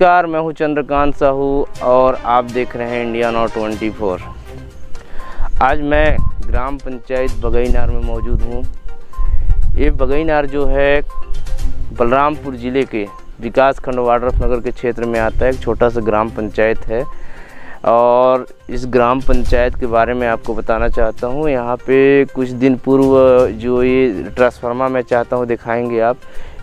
नमस्कार, मैं हूँ चंद्रकांत साहू और आप देख रहे हैं इंडिया नौ ट्वेंटी फोर। आज मैं ग्राम पंचायत बगईनार में मौजूद हूँ। ये बगईनार जो है, बलरामपुर ज़िले के विकास खंड वाड्रफ नगर के क्षेत्र में आता है, एक छोटा सा ग्राम पंचायत है। और इस ग्राम पंचायत के बारे में आपको बताना चाहता हूँ। यहाँ पे कुछ दिन पूर्व जो ये ट्रांसफार्मा मैं चाहता हूँ दिखाएँगे आप।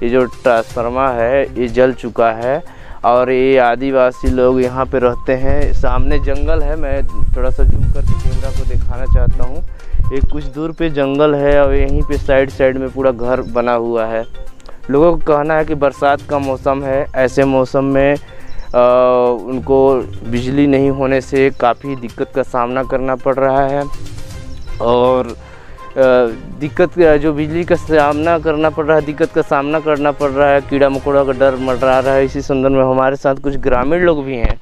ये जो ट्रांसफार्मा है, ये जल चुका है। और ये आदिवासी लोग यहाँ पे रहते हैं। सामने जंगल है मैं थोड़ा सा जूम करके कैमरा को दिखाना चाहता हूँ। ये कुछ दूर पे जंगल है और यहीं पे साइड साइड में पूरा घर बना हुआ है। लोगों का कहना है कि बरसात का मौसम है। ऐसे मौसम में आ, उनको बिजली नहीं होने से काफ़ी दिक्कत का सामना करना पड़ रहा है। और दिक्कत जो बिजली का सामना करना पड़ रहा है, दिक्कत का सामना करना पड़ रहा है, कीड़ा मकोड़ा का डर मंडरा रहा है, इसी संदर्भ में हमारे साथ कुछ ग्रामीण लोग भी हैं।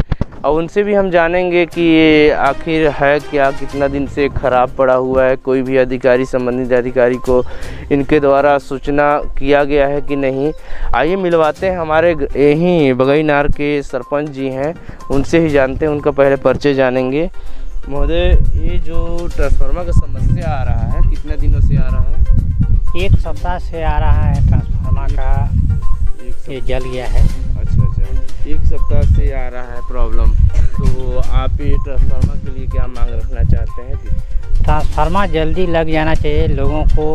और उनसे भी हम जानेंगे कि ये आखिर है क्या, कितना दिन से ख़राब पड़ा हुआ है, कोई भी अधिकारी, संबंधित अधिकारी को इनके द्वारा सूचना किया गया है कि नहीं। आइए मिलवाते हैं हमारे यहीं बगईनार के सरपंच जी हैं, उनसे ही जानते हैं, उनका पहले परिचय जानेंगे। महोदय ये जो ट्रांसफार्मर का समस्या आ रहा है कितने दिनों से आ रहा है? एक सप्ताह से आ रहा है ट्रांसफार्मर का। एक ये जल गया है। अच्छा अच्छा। एक सप्ताह से आ रहा है प्रॉब्लम तो आप ये ट्रांसफार्मर के लिए क्या मांग रखना चाहते हैं? ट्रांसफार्मर जल्दी लग जाना चाहिए लोगों को।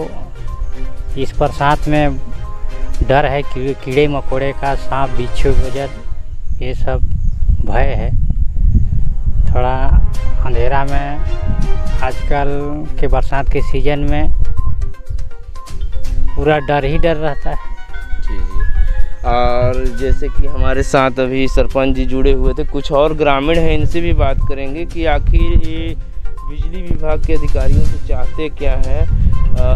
इस बरसात में डर है कि कीड़े मकोड़े का सांप बिच्छू वजह ये सब भय है। थोड़ा अंधेरा में आजकल के बरसात के सीज़न में पूरा डर ही डर रहता है। जी जी। और जैसे कि हमारे साथ अभी सरपंच जी जुड़े हुए थे कुछ और ग्रामीण हैं इनसे भी बात करेंगे कि आखिर ये बिजली विभाग के अधिकारियों से चाहते क्या है? आ,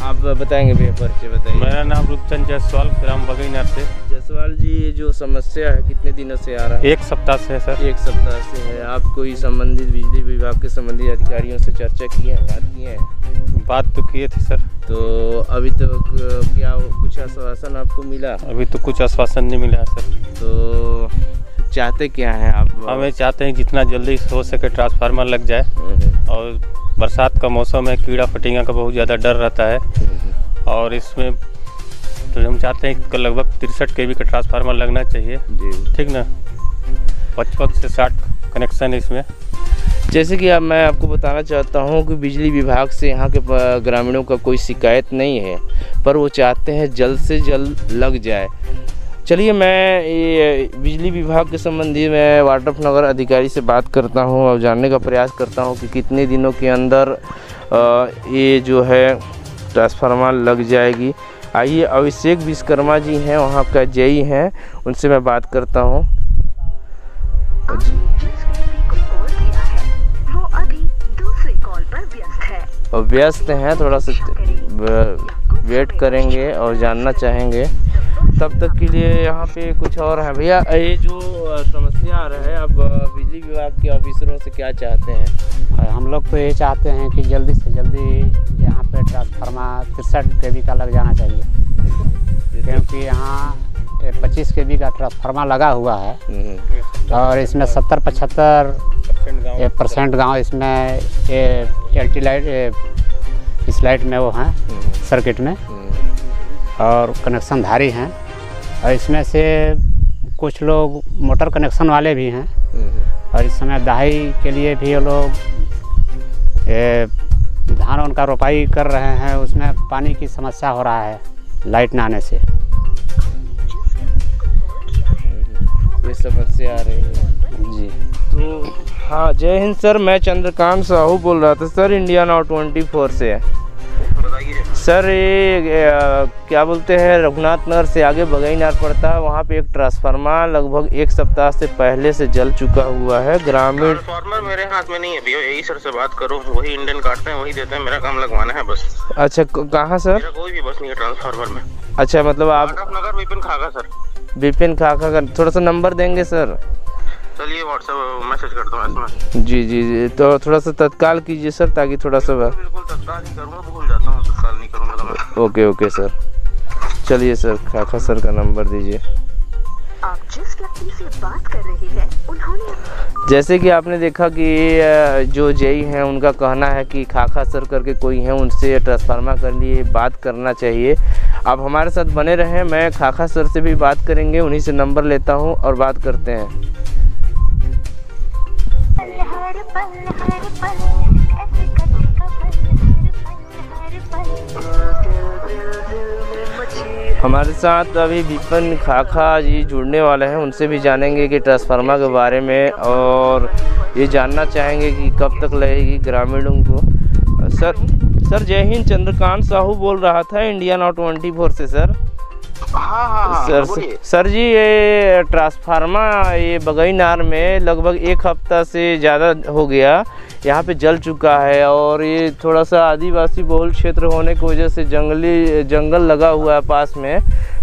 आप बताएँगे भैया परिचय बताइए। मेरा नाम रूपचंद जायसवाल ग्राम बगईनार से। जसवाल जी ये जो समस्या है कितने दिनों से आ रहा है? एक सप्ताह से है सर। एक सप्ताह से है। आप कोई संबंधित बिजली विभाग के संबंधित अधिकारियों से चर्चा की है बात की है? बात तो किए थे सर। तो अभी तक तो क्या कुछ आश्वासन आपको मिला? अभी तो कुछ आश्वासन नहीं मिला सर। तो चाहते क्या हैं आप? हमें चाहते हैं जितना जल्दी हो सके ट्रांसफार्मर लग जाए। हम्म, और बरसात का मौसम है कीड़ा फटिंगा का बहुत ज़्यादा डर रहता है। हम्म, और इसमें तो हम चाहते हैं कि लगभग तिरसठ के का ट्रांसफार्मर लगना चाहिए। जी। ठीक ना? पचपन से साठ कनेक्शन है इसमें। जैसे कि अब मैं आपको बताना चाहता हूँ कि बिजली विभाग से यहाँ के ग्रामीणों का कोई शिकायत नहीं है पर वो चाहते हैं जल्द से जल्द लग जाए। चलिए मैं ये बिजली विभाग के संबंधी मैं वाटरफ नगर अधिकारी से बात करता हूँ और जानने का प्रयास करता हूँ कि कितने दिनों के अंदर ये जो है ट्रांसफार्मर लग जाएगी। आइए, अभिषेक विश्वकर्मा जी हैं, वहाँ का जेई हैं, उनसे मैं बात करता हूँ। व्यस्त हैं, थोड़ा सा वेट करेंगे और जानना चाहेंगे। तब तक के लिए यहाँ पे कुछ और है भैया। ये जो समस्या आ रहा है अब बिजली विभाग के ऑफिसरों से क्या चाहते हैं? हम लोग तो ये चाहते हैं कि जल्दी से जल्दी यहाँ पे ट्रांसफार्मर तिरसठ के का लग जाना चाहिए। क्योंकि यहाँ पच्चीस के बी का ट्रांसफार्मर लगा हुआ है हम्म, और इसमें सत्तर पचहत्तर परसेंट गाँव इसमें ये एल टी लाइट इस लाइट में वो हैं हम्म, सर्किट में। हम्म, और कनेक्शनधारी हैं। और इसमें से कुछ लोग मोटर कनेक्शन वाले भी हैं। और इस समय दहाई के लिए भी ये लोग धान उनका रोपाई कर रहे हैं। उसमें पानी की समस्या हो रहा है लाइट ना आने से। ये समस्या आ रही है। जी। तो हाँ जय हिंद सर मैं चंद्रकांत साहू बोल रहा था। Sir India now twenty four से सर ये क्या बोलते हैं रघुनाथ नगर से आगे बगईनार पड़ता है। वहाँ पे एक ट्रांसफार्मर लगभग एक सप्ताह से पहले से जल चुका हुआ है ग्रामीण। ट्रांसफार्मर मेरे हाथ में नहीं है भैया यही सर से बात करो। वही इंडियन काटते हैं वही देते हैं मेरा काम लगवाना है बस। अच्छा कहाँ सर? कोई भी बस नहीं है ट्रांसफार्मर में। अच्छा मतलब आप नगर विपिन खागा सर। विपिन खाखा का थोड़ा सा नंबर देंगे सर? चलिए व्हाट्सएप मैसेज करता हूँ इसमें। जी जी जी तो थोड़ा सा तत्काल कीजिए सर ताकि थोड़ा सा बिल्कुल तत्काल ही करूँगा भूल जाता हूँ तत्काल नहीं करूँगा तो ओके ओके सर। चलिए सर खाखा सर का नंबर दीजिए। जिस व्यक्ति से बात कर रहे हैं उन्होंने जैसे कि आपने देखा कि जो जेई हैं उनका कहना है कि खाखा सर करके कोई हैं उनसे ट्रांसफार्मा कर लिए बात करना चाहिए। आप हमारे साथ बने रहें मैं खाखा सर से भी बात करेंगे उन्हीं से नंबर लेता हूँ और बात करते हैं। हमारे साथ अभी विपिन खाखा जी जुड़ने वाले हैं। उनसे भी जानेंगे कि ट्रांसफार्मर के बारे में और ये जानना चाहेंगे कि कब तक लगेगी ग्रामीणों को। सर सर, जय हिंद, चंद्रकांत साहू बोल रहा था, इंडिया नॉट ट्वेंटी फोर से, सर। हाँ हाँ हाँ सर सर जी ये ट्रांसफार्मा ये बगईनार में लगभग एक हफ़्ता से ज़्यादा हो गया। यहाँ पे जल चुका है और ये थोड़ा सा आदिवासी बहुल क्षेत्र होने की वजह से जंगली जंगल लगा हुआ है पास में।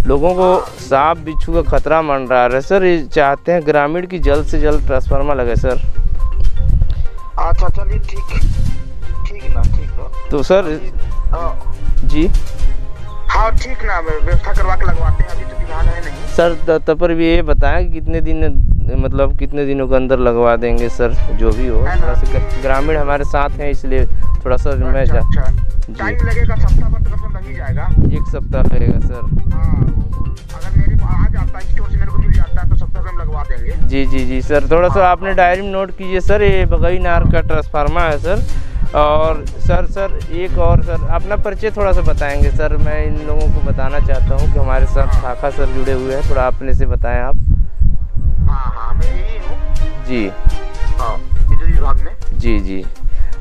लोगों को सांप बिच्छू का खतरा मन रहा है। सर ये चाहते हैं ग्रामीण की जल्द से जल्द ट्रांसफार्मा लगे सर। अच्छा चलिए ठीक ठीक ना ठीक तो सर हाँ, जी। हाँ ठीक ना व्यवस्था करवा के लगवाते हैं अभी तो फ़िलहाल है नहीं। सर तब पर भी ये बताएँ कि कितने दिन मतलब कितने दिनों के अंदर लगवा देंगे सर जो भी हो थोड़ा सा ग्रामीण हमारे साथ हैं इसलिए थोड़ा सा अच्छा, मैं अच्छा। जा। अच्छा टाइम लगेगा सप्ताह भर तो लग ही जाएगा। एक सप्ताह लगेगा सर। हाँ अगर मेरे पास आ जाता है स्टोर से मेरे को मिल जाता है तो सप्ताह में हम लगवा देंगे। जी जी जी सर थोड़ा सा आपने डायरी में नोट कीजिए सर ये बगई नार का ट्रांसफार्मा है सर। और सर सर एक और सर अपना परिचय थोड़ा सा बताएँगे। सर मैं इन लोगों को बताना चाहता हूँ कि हमारे साथ शाखा सर जुड़े हुए हैं। थोड़ा अपने से बताएँ आप। हाँ हाँ मैं यही हूँ। जी। हाँ बिजली विभाग में। जी जी।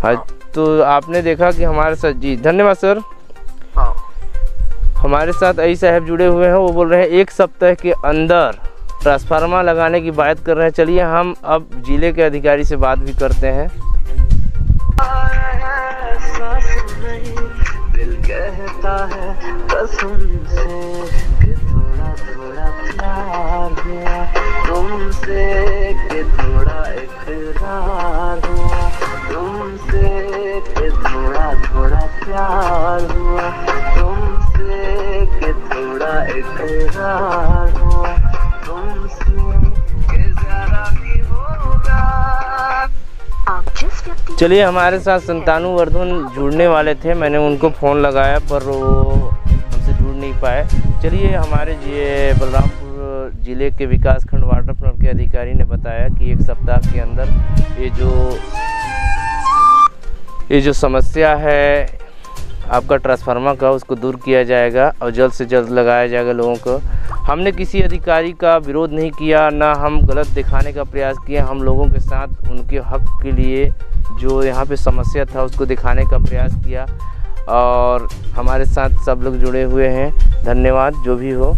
हाँ तो आपने देखा कि हमारे साथ जी धन्यवाद सर। हाँ। हमारे साथ आई साहब जुड़े हुए हैं। वो बोल रहे हैं एक सप्ताह के अंदर ट्रांसफार्मा लगाने की बात कर रहे हैं। चलिए हम अब ज़िले के अधिकारी से बात भी करते हैं। दिल कहता है, कसम से थोड़ा थोड़ा प्यार हुआ। तुमसे कि थोड़ा इकरार हुआ। तुमसे कि थोड़ा थोड़ा प्यार हुआ। तुमसे कि थोड़ा इकरार हुआ। तुमसे चलिए, हमारे साथ संतानु वर्धन जुड़ने वाले थे। मैंने उनको फ़ोन लगाया, पर वो हमसे जुड़ नहीं पाए। चलिए, हमारे ये बलरामपुर ज़िले के विकास खंड वाटर फ्रंट के अधिकारी ने बताया कि एक सप्ताह के अंदर ये जो ये जो समस्या है आपका ट्रांसफार्मर का, उसको दूर किया जाएगा और जल्द से जल्द लगाया जाएगा लोगों को। हमने किसी अधिकारी का विरोध नहीं किया, ना हम गलत दिखाने का प्रयास किया हम लोगों के साथ उनके हक के लिए जो यहाँ पे समस्या था, उसको दिखाने का प्रयास किया और हमारे साथ सब लोग जुड़े हुए हैं। धन्यवाद, जो भी हो।